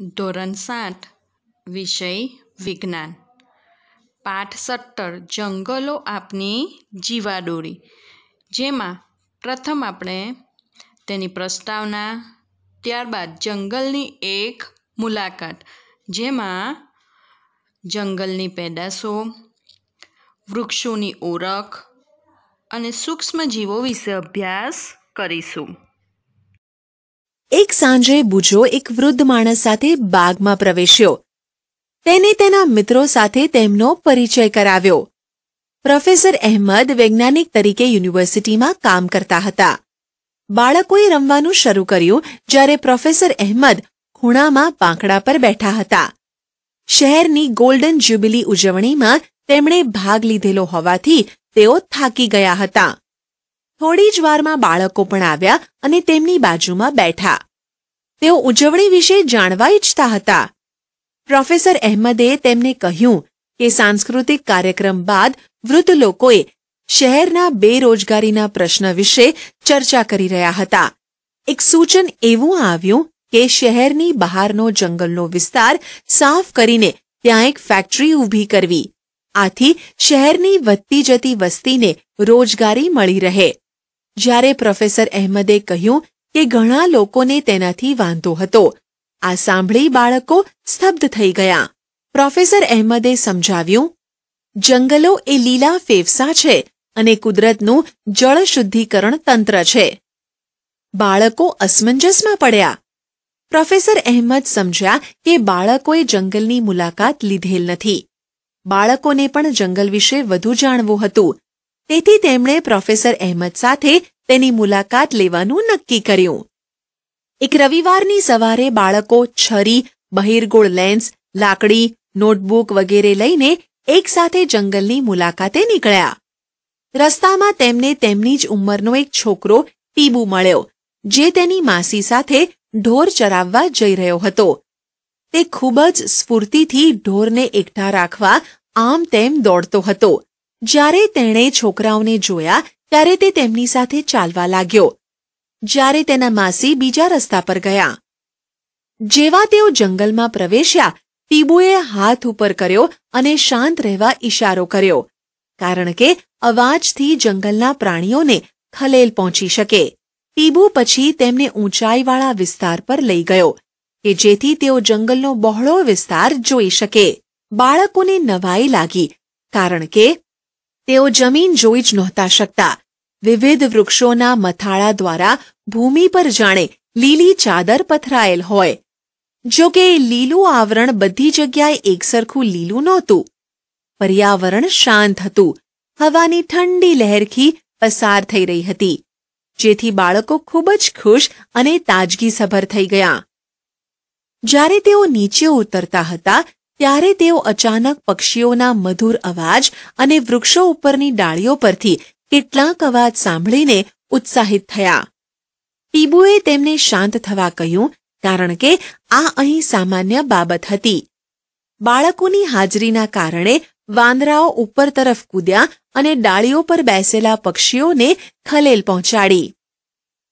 ધોરણ સાત, વિષય વિજ્ઞાન. પાઠ સત્તર, જંગલો આપની જીવાદોરી. જેમાં પ્રથમ આપણે તેની પ્રસ્તાવના, ત્યારબાદ જંગલની એક મુલાકાત, જેમાં જંગલની પેદાશો, વૃક્ષોની ઓળખ અને સૂક્ષ્મ જીવો વિશે અભ્યાસ કરીશું. એક સાંજે બુજો એક વૃદ્ધ માણસ સાથે બાગમાં પ્રવેશ્યો. તેને તેના મિત્રો સાથે તેમનો પરિચય કરાવ્યો. પ્રોફેસર અહેમદ વૈજ્ઞાનિક તરીકે યુનિવર્સિટીમાં કામ કરતા હતા. બાળકોએ રમવાનું શરૂ કર્યું જ્યારે પ્રોફેસર અહેમદ ખૂણામાં પાંખડા પર બેઠા હતા. શહેરની ગોલ્ડન જ્યુબિલી ઉજવણીમાં તેમણે ભાગ લીધેલો હોવાથી તેઓ થાકી ગયા હતા. થોડી જ વારમાં બાળકો પણ આવ્યા અને તેમની બાજુમાં બેઠા. તેઓ ઉજવણી વિશે જાણવા ઈચ્છતા હતા. પ્રોફેસર અહેમદે તેમને કહ્યું કે સાંસ્કૃતિક કાર્યક્રમ બાદ વૃદ્ધ લોકોએ શહેરના બેરોજગારીના પ્રશ્ન વિશે ચર્ચા કરી રહ્યા હતા. એક સૂચન એવું આવ્યું કે શહેરની બહારનો જંગલનો વિસ્તાર સાફ કરીને ત્યાં એક ફેક્ટરી ઊભી કરવી. આથી શહેરની વધતી જતી વસ્તીને રોજગારી મળી રહે. જ્યારે પ્રોફેસર અહેમદે કહ્યું કે ઘણા લોકોને તેનાથી વાંધો હતો. આ સાંભળી બાળકો સ્તબ્ધ થઈ ગયા. પ્રોફેસર અહેમદે સમજાવ્યું, જંગલો એ લીલા ફેફસા છે અને કુદરતનું જળ શુદ્ધિકરણ તંત્ર છે. બાળકો અસમંજસમાં પડ્યા. પ્રોફેસર અહેમદ સમજ્યા કે બાળકોએ જંગલની મુલાકાત લીધેલ નથી. બાળકોને પણ જંગલ વિશે વધુ જાણવું હતું. તેથી તેમણે પ્રોફેસર અહેમદ સાથે તેની મુલાકાત લેવાનું નક્કી કર્યું. એક રવિવારની સવારે બાળકો છરી, બહિર્ગોળ લેન્સ, લાકડી, નોટબુક વગેરે લઈને એકસાથે જંગલની મુલાકાતે નીકળ્યા. રસ્તામાં તેમને તેમની જ ઉંમરનો એક છોકરો, ટીબુ, મળ્યો, જે તેની માસી સાથે ઢોર ચરાવવા જઈ રહ્યો હતો. તે ખૂબ જ સ્ફૂર્તિથી ઢોરને એકઠા રાખવા આમ તેમ દોડતો હતો. જ્યારે તેણે છોકરાઓને જોયા, ત્યારે તે તેમની સાથે ચાલવા લાગ્યો. જ્યારે તેના માસી બીજા રસ્તા પર ગયા. જેવા તેઓ જંગલમાં પ્રવેશ્યા, ટીબુએ હાથ ઉપર કર્યો અને શાંત રહેવા ઈશારો કર્યો, કારણ કે અવાજથી જંગલના પ્રાણીઓને ખલેલ પહોંચી શકે. ટીબુ પછી તેમને ઊંચાઈવાળા વિસ્તાર પર લઈ ગયો, કે જેથી તેઓ જંગલનો બહોળો વિસ્તાર જોઈ શકે. બાળકોને નવાઈ લાગી, કારણ કે તેઓ જમીન જોઈ જ નહોતા શકતા. વિવિધ વૃક્ષોના મથાળા દ્વારા ભૂમિ પર જાણે લીલી ચાદર પથરાયેલ હોય. જો કે લીલું આવરણ બધી જગ્યાએ એકસરખું લીલું નહોતું. પર્યાવરણ શાંત હતું. હવાની ઠંડી લહેરખી પસાર થઈ રહી હતી. જેથી બાળકો ખૂબ જ ખુશ અને તાજગીસભર થઈ ગયા. જ્યારે તેઓ નીચે ઉતરતા હતા ત્યારે તેઓ અચાનક પક્ષીઓના મધુર અવાજ અને વૃક્ષો ઉપરની ડાળીઓ પરથી કેટલાક અવાજ સાંભળીને ઉત્સાહિત થયા. ટીબુએ તેમને શાંત થવા કહ્યું, કારણ કે આ અહીં સામાન્ય બાબત હતી. બાળકોની હાજરીના કારણે વાંદરાઓ ઉપર તરફ કૂદ્યા અને ડાળીઓ પર બેસેલા પક્ષીઓને ખલેલ પહોંચાડી.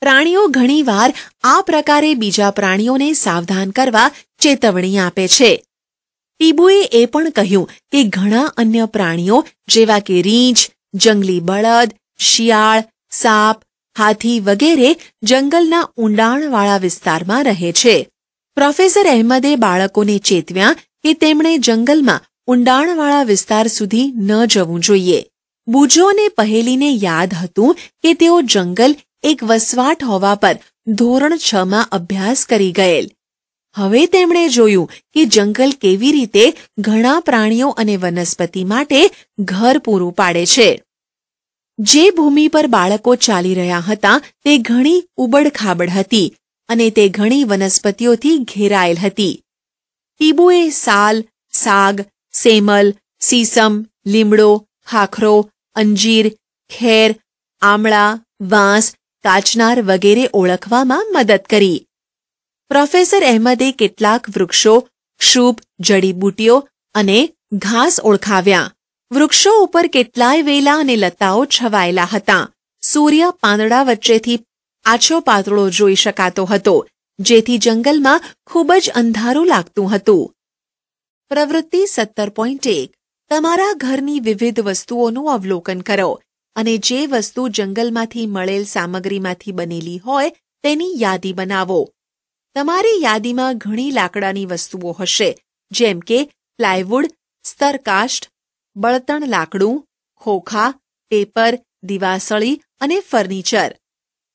પ્રાણીઓ ઘણીવાર આ પ્રકારે બીજા પ્રાણીઓને સાવધાન કરવા ચેતવણી આપે છે. ટીબુએ એ પણ કહ્યું કે ઘણા અન્ય પ્રાણીઓ, જેવા કે રીંછ, જંગલી બળદ, શિયાળ, સાપ, હાથી વગેરે જંગલના ઊંડાણવાળા વિસ્તારમાં રહે છે. પ્રોફેસર અહેમદે બાળકોને ચેતવ્યા કે તેમણે જંગલમાં ઊંડાણવાળા વિસ્તાર સુધી ન જવું જોઈએ. બુજોને પહેલીને યાદ હતું કે તેઓ જંગલ એક વસવાટ હોવા પર ધોરણ છમાં અભ્યાસ કરી ગયેલ. હવે તેમણે જોયું કે જંગલ કેવી રીતે ઘણા પ્રાણીઓ અને વનસ્પતિ માટે ઘર પૂરું પાડે છે. જે ભૂમિ પર બાળકો ચાલી રહ્યા હતા, તે ઘણી ઉબડખાબડ હતી અને તે ઘણી વનસ્પતિઓથી ઘેરાયેલ હતી. ટીબુએ સાલ, સાગ, સેમલ, સીસમ, લીમડો, ખાખરો, અંજીર, ખેર, આમળા, વાંસ, કાચનાર વગેરે ઓળખવામાં મદદ કરી. પ્રોફેસર અહેમદે કેટલાક વૃક્ષો ક્ષુપ જડીબૂટીઓ અને ઘાસ ઓળખાવ્યા. વૃક્ષો ઉપર કેટલાય વેલા અને લતાઓ છવાયેલા હતા. સૂર્ય પાંદડા વચ્ચેથી આછો પાતળો જોઈ શકાતો હતો, જેથી જંગલમાં ખૂબ જ અંધારું લાગતું હતું. પ્રવૃત્તિ સત્તર પોઈન્ટ એક. તમારા ઘરની વિવિધ વસ્તુઓનું અવલોકન કરો અને જે વસ્તુ જંગલમાંથી મળેલ સામગ્રીમાંથી બનેલી હોય તેની યાદી બનાવો. તમારી યાદીમાં ઘણી લાકડાની વસ્તુઓ હશે, જેમ કે પ્લાયવુડ સ્તરકાષ્ઠ બળતણ લાકડું, ખોખા, પેપર, દિવાસળી અને ફર્નિચર.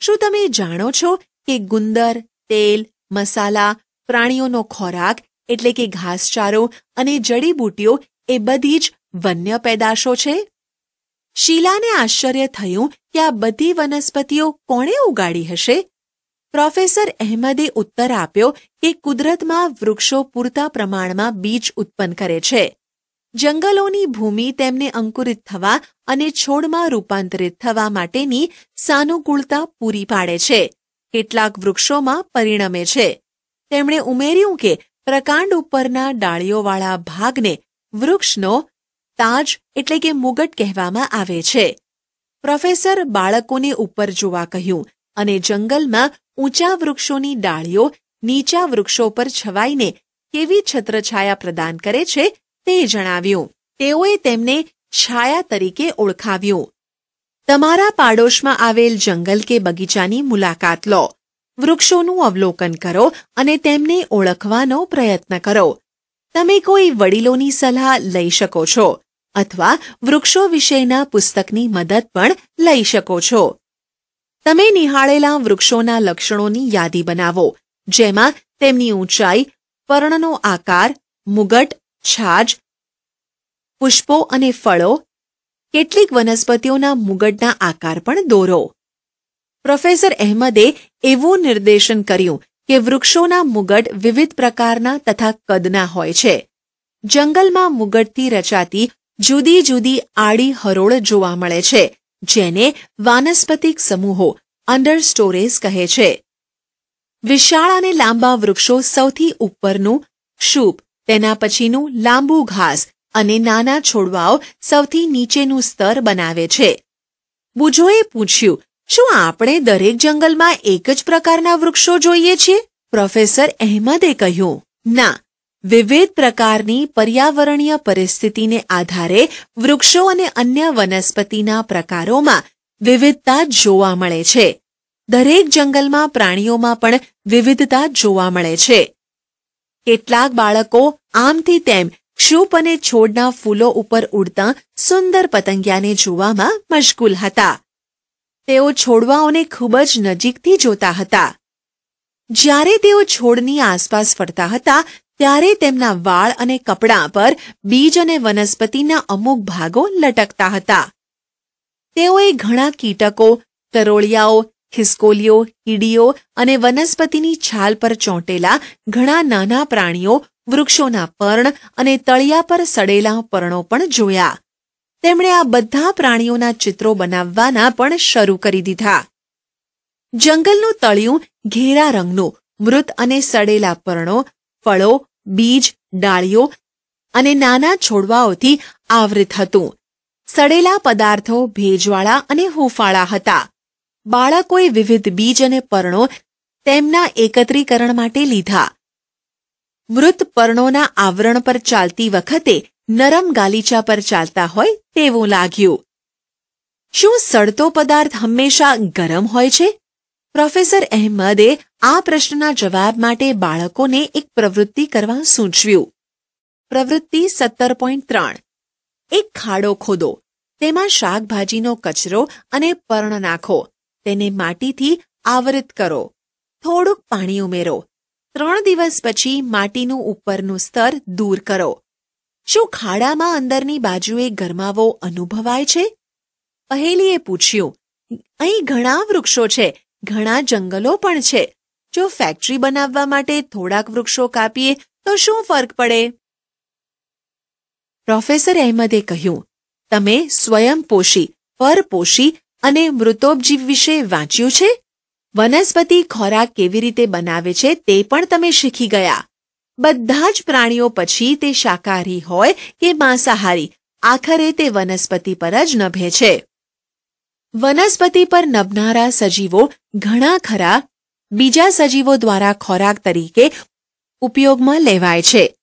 શું તમે જાણો છો કે ગુંદર, તેલ, મસાલા, પ્રાણીઓનો ખોરાક, એટલે કે ઘાસચારો અને જડીબૂટીઓ એ બધી જ વન્ય પેદાશો છે? શીલાને આશ્ચર્ય થયું કે આ બધી વનસ્પતિઓ કોણે ઉગાડી હશે? પ્રોફેસર અહેમદે ઉત્તર આપ્યો કે કુદરતમાં વૃક્ષો પૂરતા પ્રમાણમાં બીજ ઉત્પન્ન કરે છે. જંગલોની ભૂમિ તેમને અંકુરિત થવા અને છોડમાં રૂપાંતરિત થવા માટેની સાનુકૂળતા પૂરી પાડે છે. કેટલાક વૃક્ષોમાં પરિણમે છે. તેમણે ઉમેર્યું કે પ્રકાંડ ઉપરના ડાળીઓવાળા ભાગને વૃક્ષનો તાજ એટલે કે મુગટ કહેવામાં આવે છે. પ્રોફેસર બાળકોને ઉપર જોવા કહ્યું અને જંગલમાં ઊંચા વૃક્ષોની ડાળીઓ નીચા વૃક્ષો પર છવાઈને કેવી છત્રછાયા પ્રદાન કરે છે તે જણાવ્યું. તેઓએ તેમને છાયા તરીકે ઓળખાવ્યું. તમારા પાડોશમાં આવેલ જંગલ કે બગીચાની મુલાકાત લો. વૃક્ષોનું અવલોકન કરો અને તેમને ઓળખવાનો પ્રયત્ન કરો. તમે કોઈ વડીલોની સલાહ લઈ શકો છો અથવા વૃક્ષો વિશેના પુસ્તકની મદદ પણ લઈ શકો છો. તમે નિહાળેલા વૃક્ષોના લક્ષણોની યાદી બનાવો, જેમાં તેમની ઊંચાઈ, પર્ણનો આકાર, મુગટ, છાજ, પુષ્પો અને ફળો, કેટલીક વનસ્પતિઓના મુગટના આકાર પણ દોરો. પ્રોફેસર અહેમદે એવું નિર્દેશન કર્યું કે વૃક્ષોના મુગટ વિવિધ પ્રકારના તથા કદના હોય છે. જંગલમાં મુગટથી રચાતી જુદી જુદી આડી હરોળ જોવા મળે છે. જેને વાનસ્પતિક સમૂહો અંડર સ્ટોરેઝ કહે છે. વિશાળ અને લાંબા વૃક્ષો સૌથી ઉપરનું ક્ષૂપ તેના પછીનું લાંબુ ઘાસ અને નાના છોડવાઓ સૌથી નીચેનું સ્તર બનાવે છે. બુજોએ પૂછ્યું, શું આપણે દરેક જંગલમાં એક જ પ્રકારના વૃક્ષો જોઈએ છીએ? પ્રોફેસર અહેમદે કહ્યું, ના. વિવિધ પ્રકારની પર્યાવરણીય પરિસ્થિતિને આધારે વૃક્ષો અને અન્ય વનસ્પતિના પ્રકારોમાં વિવિધતા જોવા મળે છે. દરેક જંગલમાં પ્રાણીઓમાં પણ વિવિધતા જોવા મળે છે. કેટલાક બાળકો આમથી તેમ ક્ષુપ અને છોડના ફૂલો ઉપર ઉડતા સુંદર પતંગિયાને જોવામાં મશગુલ હતા. તેઓ છોડવાઓને ખૂબ જ નજીકથી જોતા હતા. જ્યારે તેઓ છોડની આસપાસ ફરતા હતા ત્યારે તેમના વાળ અને કપડાં પર બીજ અને વનસ્પતિના અમુક ભાગો લટકતા હતા. તેઓએ ઘણા કીટકો, તરોળિયાઓ, ખિસકોલીઓ, કીડીઓ અને વનસ્પતિની છાલ પર ચોંટેલા ઘણા નાના પ્રાણીઓ, વૃક્ષોના પર્ણ અને તળિયા પર સડેલા પર્ણો પણ જોયા. તેમણે આ બધા પ્રાણીઓના ચિત્રો બનાવવાના પણ શરૂ કરી દીધા. જંગલનું તળિયું ઘેરા રંગનું, મૃત અને સડેલા પર્ણો, ફળો બીજ, ડાળીઓ અને નાના છોડવાઓથી આવૃત હતું. સડેલા પદાર્થો, ભેજવાળા અને હૂંફાળા હતા. બાળકોએ વિવિધ બીજ અને પર્ણો તેમના એકત્રીકરણ માટે લીધા. મૃત પર્ણોના આવરણ પર ચાલતી વખતે નરમ ગાલીચા પર ચાલતા હોય તેવું લાગ્યું. શું સડતો પદાર્થ હંમેશા ગરમ હોય છે? પ્રોફેસર અહેમદે આ પ્રશ્નના જવાબ માટે બાળકોને એક પ્રવૃત્તિ કરવા સૂચવ્યું. પ્રવૃત્તિ સત્તર પોઈન્ટ ત્રણ. એક ખાડો ખોદો. તેમાં શાકભાજીનો કચરો અને પર્ણ નાખો. તેને માટીથી આવૃત કરો. થોડુંક પાણી ઉમેરો. ત્રણ દિવસ પછી માટીનું ઉપરનું સ્તર દૂર કરો. શું ખાડામાં અંદરની બાજુએ ગરમાવો અનુભવાય છે? પહેલીએ પૂછ્યું, અહીં ઘણા વૃક્ષો છે. ઘણા જંગલો પણ છે. જો ફેક્ટરી બનાવવા માટે થોડાક વૃક્ષો કાપીએ, તો શું ફરક પડે? પ્રોફેસર અહેમદે કહ્યું, તમે સ્વયંપોષી પરપોષી અને મૃતોપજીવ વિશે વાંચ્યું છે? વનસ્પતિ ખોરાક કેવી રીતે બનાવે છે તે પણ તમે શીખી ગયા. બધા જ પ્રાણીઓ પછી તે શાકાહારી હોય કે માંસાહારી, આખરે તે વનસ્પતિ પર જ નભે છે. વનસ્પતિ પર નભનારા સજીવો ઘણા ખરા, બીજા સજીવો દ્વારા ખોરાક તરીકે ઉપયોગમાં લેવાય છે.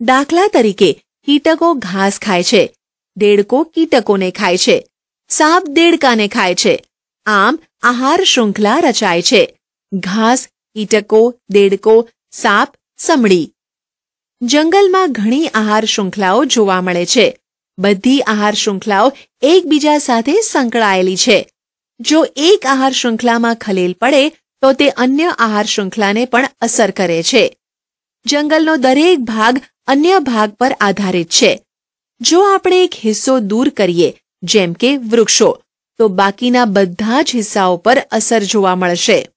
દાખલા તરીકે, કીટકો ઘાસ ખાય છે. દેડકો કીટકોને ખાય છે. સાપ દેડકાને ખાય છે. આમ, આહાર શૃંખલા રચાય છે. ઘાસ, કીટકો, દેડકો, સાપ, સમડી. જંગલમાં ઘણી આહાર શૃંખલાઓ જોવા મળે છે. બધી આહાર શૃંખલાઓ એકબીજા સાથે સંકળાયેલી છે. જો એક આહાર શૃંખલામાં ખલેલ પડે, તો તે અન્ય આહાર શૃંખલાને પણ અસર કરે છે. જંગલનો દરેક ભાગ અન્ય ભાગ પર આધારિત છે. જો આપણે એક હિસ્સો દૂર કરીએ, જેમ કે વૃક્ષો, તો બાકીના બધા જ હિસ્સાઓ પર અસર જોવા મળશે.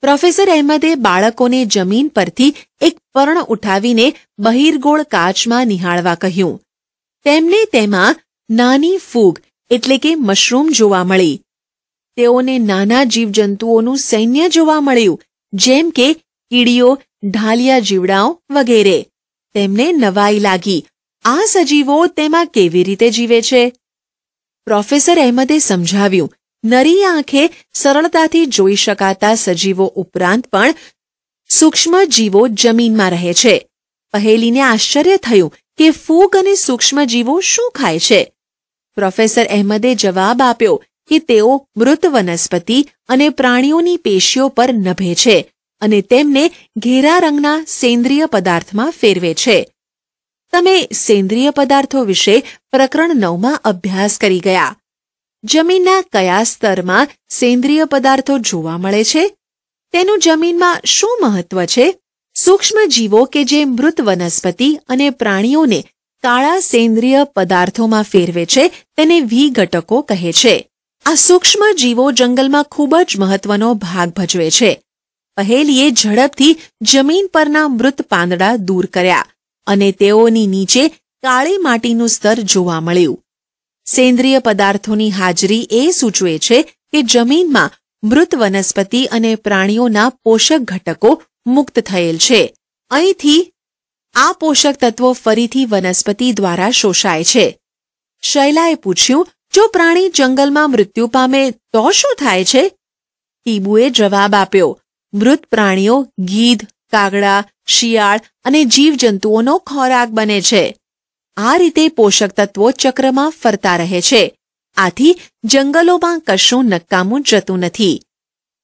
પ્રોફેસર અહેમદે બાળકોને જમીન પરથી એક પર્ણ ઉઠાવીને બહિર્ગોળ કાચમાં નિહાળવા કહ્યું. તેમને તેમાં નાની ફૂગ, એટલે કે મશરૂમ જોવા મળી. તેઓને નાના જીવજંતુઓનું સૈન્ય જોવા મળ્યું, જેમ કે કીડીઓ, ઢાલિયા જીવડાઓ વગેરે. તેમને નવાઈ લાગી. આ સજીવો તેમાં કેવી રીતે જીવે છે? પ્રોફેસર અહેમદે સમજાવ્યું, નરી આંખે સરળતાથી જોઈ શકાતા સજીવો ઉપરાંત પણ સૂક્ષ્મ જીવો જમીનમાં રહે છે. પહેલીને આશ્ચર્ય થયું કે ફૂગ અને સૂક્ષ્મજીવો શું ખાય છે? પ્રોફેસર અહેમદે જવાબ આપ્યો કે તેઓ મૃત વનસ્પતિ અને પ્રાણીઓની પેશીઓ પર નભે છે અને તેમને ઘેરા રંગના સેન્દ્રિય પદાર્થમાં ફેરવે છે. તમે સેન્દ્રિય પદાર્થો વિશે પ્રકરણ નવમાં અભ્યાસ કરી ગયા. જમીનના કયા સ્તરમાં સેન્દ્રિય પદાર્થો જોવા મળે છે? તેનું જમીનમાં શું મહત્વ છે? સૂક્ષ્મ જીવો કે જે મૃત વનસ્પતિ અને પ્રાણીઓને કાળા સેન્દ્રિય પદાર્થોમાં ફેરવે છે, તેને વી ઘટકો કહે છે. આ સૂક્ષ્મ જીવો જંગલમાં ખૂબ જ મહત્વનો ભાગ ભજવે છે. પહેલીએ ઝડપથી જમીન પરના મૃત પાંદડા દૂર કર્યા અને તેઓની નીચે કાળી માટીનું સ્તર જોવા મળ્યું. સેન્દ્રિય પદાર્થોની હાજરી એ સૂચવે છે કે જમીનમાં મૃત વનસ્પતિ અને પ્રાણીઓના પોષક ઘટકો મુક્ત થયેલ છે. અહીંથી આ પોષક તત્વો ફરીથી વનસ્પતિ દ્વારા શોષાય છે. શૈલાએ પૂછ્યું, જો પ્રાણી જંગલમાં મૃત્યુ પામે તો શું થાય છે? ટીબુએ જવાબ આપ્યો, મૃત પ્રાણીઓ ગીધ, કાગડા, શિયાળ અને જીવજંતુઓનો ખોરાક બને છે. આ રીતે પોષક તત્વો ચક્રમાં ફરતા રહે છે. આથી જંગલોમાં કશું નકામું જતું નથી.